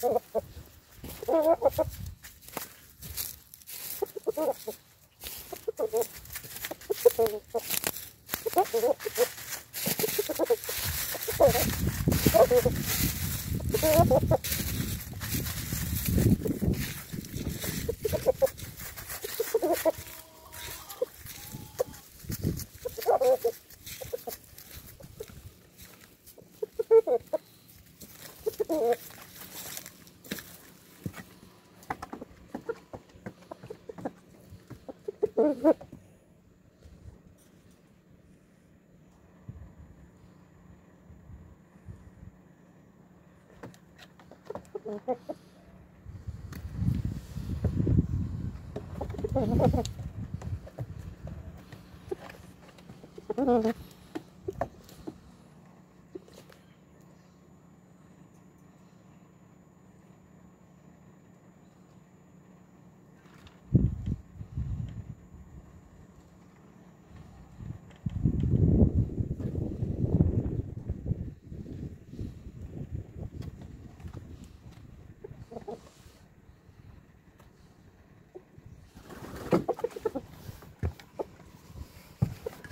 Oh, Oh. Mm-hmm.